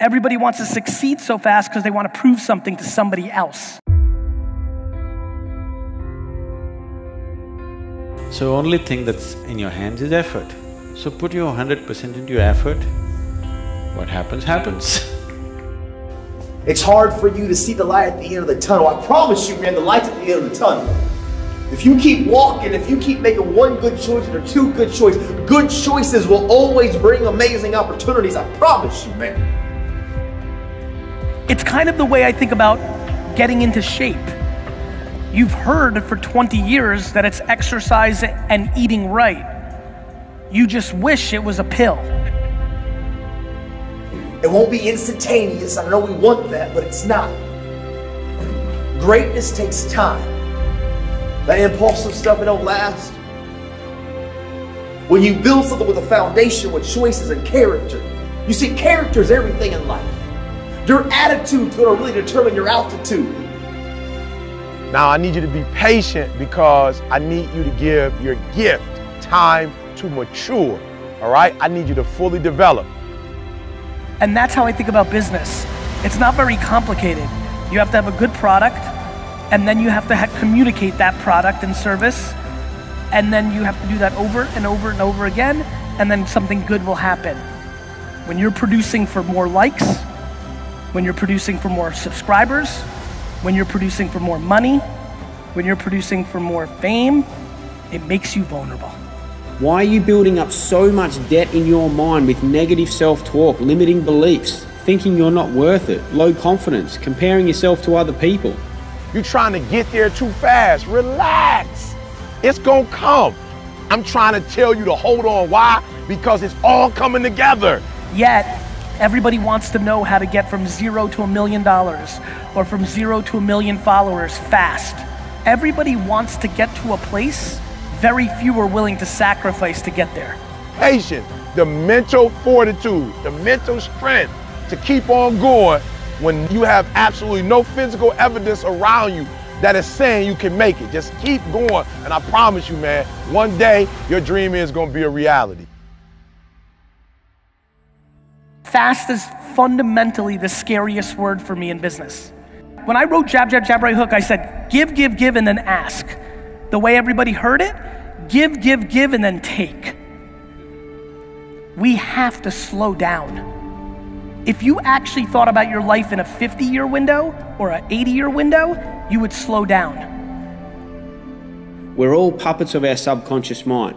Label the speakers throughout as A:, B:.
A: Everybody wants to succeed so fast because they want to prove something to somebody else.
B: So only thing that's in your hands is effort. So put your hundred percent into your effort, what happens, happens.
C: It's hard for you to see the light at the end of the tunnel. I promise you, man, the light's at the end of the tunnel. If you keep walking, if you keep making one good choice or two good choices, good choices will always bring amazing opportunities. I promise you, man.
A: It's kind of the way I think about getting into shape. You've heard for 20 years that it's exercise and eating right. You just wish it was a pill.
C: It won't be instantaneous. I know we want that, but it's not. Greatness takes time. That impulsive stuff, it don't last. When you build something with a foundation with choices and character, you see, character is everything in life. Your attitude's going to really determine your altitude.
D: Now I need you to be patient because I need you to give your gift time to mature. All right? I need you to fully develop.
A: And that's how I think about business. It's not very complicated. You have to have a good product, and then you have to ha- communicate that product and service, and then you have to do that over and over and over again, and then something good will happen. When you're producing for more likes, when you're producing for more subscribers, when you're producing for more money, when you're producing for more fame, it makes you vulnerable.
E: Why are you building up so much debt in your mind with negative self talk, limiting beliefs, thinking you're not worth it, low confidence, comparing yourself to other people?
D: You're trying to get there too fast. Relax. It's gonna come. I'm trying to tell you to hold on. Why? Because it's all coming together.
A: Yet, everybody wants to know how to get from zero to a million dollars or from zero to a million followers fast. Everybody wants to get to a place very few are willing to sacrifice to get there.
D: Patience, the mental fortitude, the mental strength to keep on going when you have absolutely no physical evidence around you that is saying you can make it. Just keep going, and I promise you, man, one day your dream is going to be a reality.
A: Fast is fundamentally the scariest word for me in business. When I wrote Jab, Jab, Jab, Right Hook, I said, give, give, give, and then ask the way everybody heard it give, give, give, and then take. We have to slow down. If you actually thought about your life in a 50 year window or an 80 year window, you would slow down.
E: We're all puppets of our subconscious mind.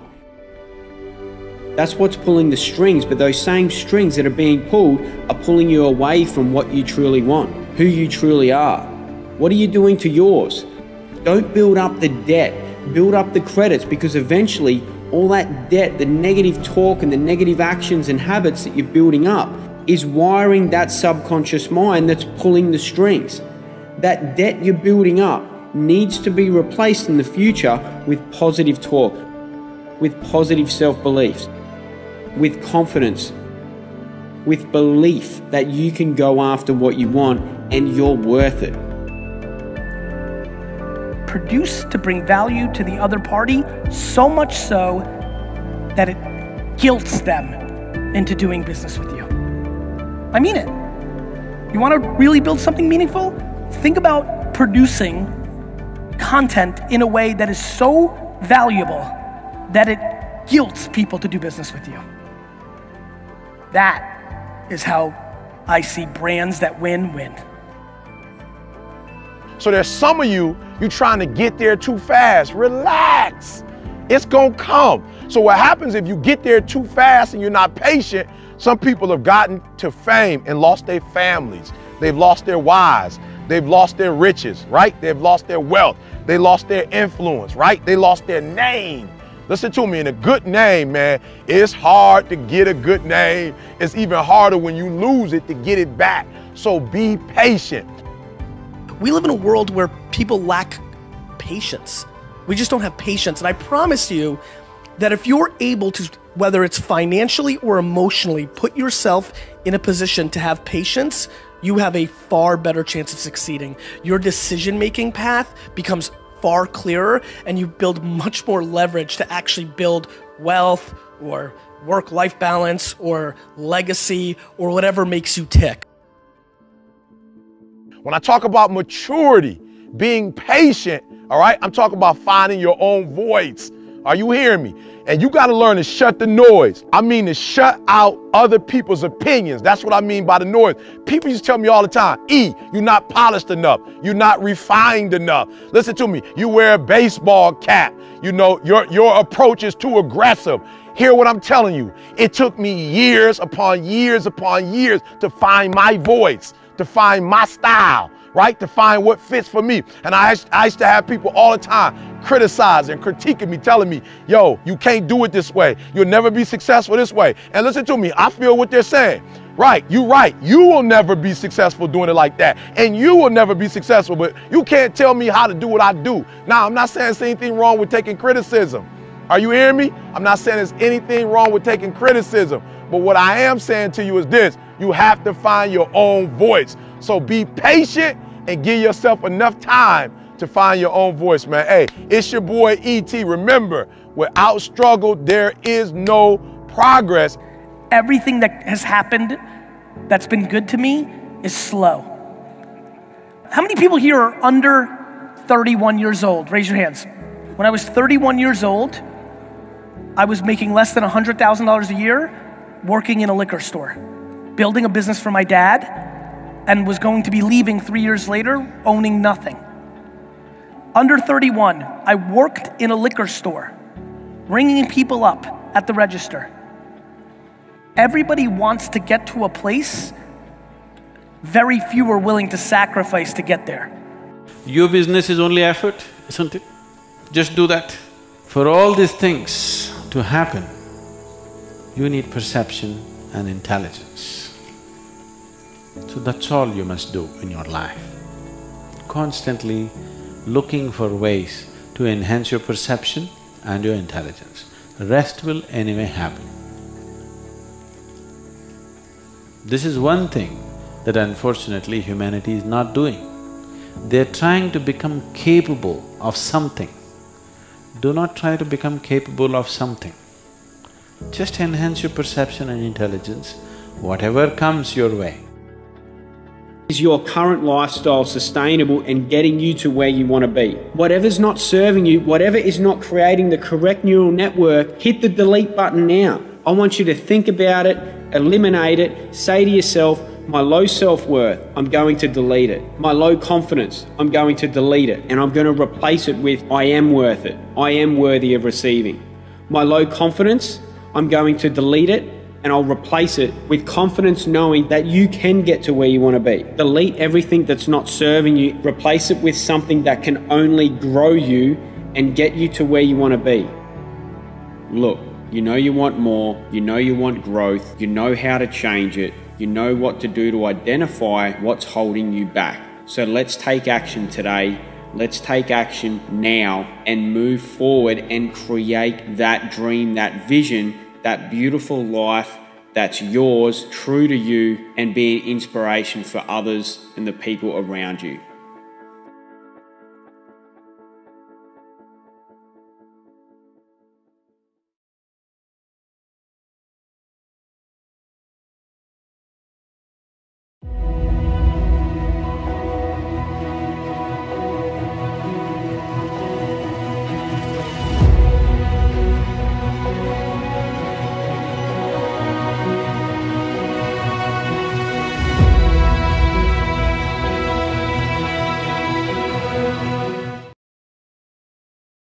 E: That's what's pulling the strings, but those same strings that are being pulled are pulling you away from what you truly want, who you truly are. What are you doing to yours? Don't build up the debt, build up the credits because eventually all that debt, the negative talk and the negative actions and habits that you're building up is wiring that subconscious mind that's pulling the strings. That debt you're building up needs to be replaced in the future with positive talk, with positive self beliefs, with confidence, with belief that you can go after what you want and you're worth it
A: produce to bring value to the other party, so much so that it guilts them into doing business with you. I mean it. You want to really build something meaningful? Think about producing content in a way that is so valuable that it guilts people to do business with you. That is how I see brands that win win.
D: So there's some of you, you're trying to get there too fast. Relax. It's gonna come. So what happens if you get there too fast and you're not patient? Some people have gotten to fame and lost their families. They've lost their wives. They've lost their riches, right? They've lost their wealth. They lost their influence, right? They lost their name. Listen to me, in a good name, man, it's hard to get a good name. It's even harder when you lose it to get it back. So be patient.
F: We live in a world where people lack patience. We just don't have patience. And I promise you that if you're able to, whether it's financially or emotionally, put yourself in a position to have patience, you have a far better chance of succeeding. Your decision making path becomes far clearer and you build much more leverage to actually build wealth or work life balance or legacy or whatever makes you tick.
D: When I talk about maturity, being patient, all right, I'm talking about finding your own voice. Are you hearing me? And you got to learn to shut the noise. I mean to shut out other people's opinions. That's what I mean by the noise. People used to tell me all the time, E, you're not polished enough. You're not refined enough. Listen to me. You wear a baseball cap. You know, your, your approach is too aggressive. Hear what I'm telling you. It took me years upon years upon years to find my voice, to find my style right? To find what fits for me. And I, I used to have people all the time criticizing, critiquing me, telling me, yo, you can't do it this way. You'll never be successful this way. And listen to me, I feel what they're saying. Right, you're right. You will never be successful doing it like that. And you will never be successful, but you can't tell me how to do what I do. Now, I'm not saying there's anything wrong with taking criticism. Are you hearing me? I'm not saying there's anything wrong with taking criticism. But what I am saying to you is this you have to find your own voice. So be patient and give yourself enough time to find your own voice, man. Hey, it's your boy ET. Remember, without struggle, there is no progress.
A: Everything that has happened that's been good to me is slow. How many people here are under 31 years old? Raise your hands. When I was 31 years old, I was making less than $100,000 a year working in a liquor store, building a business for my dad, and was going to be leaving three years later owning nothing. Under 31, I worked in a liquor store, ringing people up at the register. Everybody wants to get to a place, very few are willing to sacrifice to get there.
B: Your business is only effort, isn't it? Just do that. For all these things to happen, you need perception and intelligence. So that's all you must do in your life. Constantly looking for ways to enhance your perception and your intelligence. Rest will anyway happen. This is one thing that unfortunately humanity is not doing. They're trying to become capable of something. Do not try to become capable of something. Just enhance your perception and intelligence, whatever comes your way.
E: Is your current lifestyle sustainable and getting you to where you want to be? Whatever's not serving you, whatever is not creating the correct neural network, hit the delete button now. I want you to think about it, eliminate it, say to yourself, my low self worth, I'm going to delete it. My low confidence, I'm going to delete it. And I'm going to replace it with I am worth it. I am worthy of receiving. My low confidence, I'm going to delete it and I'll replace it with confidence knowing that you can get to where you want to be. Delete everything that's not serving you, replace it with something that can only grow you and get you to where you want to be. Look, you know you want more, you know you want growth, you know how to change it, you know what to do to identify what's holding you back. So let's take action today. Let's take action now and move forward and create that dream, that vision that beautiful life that's yours, true to you, and be an inspiration for others and the people around you.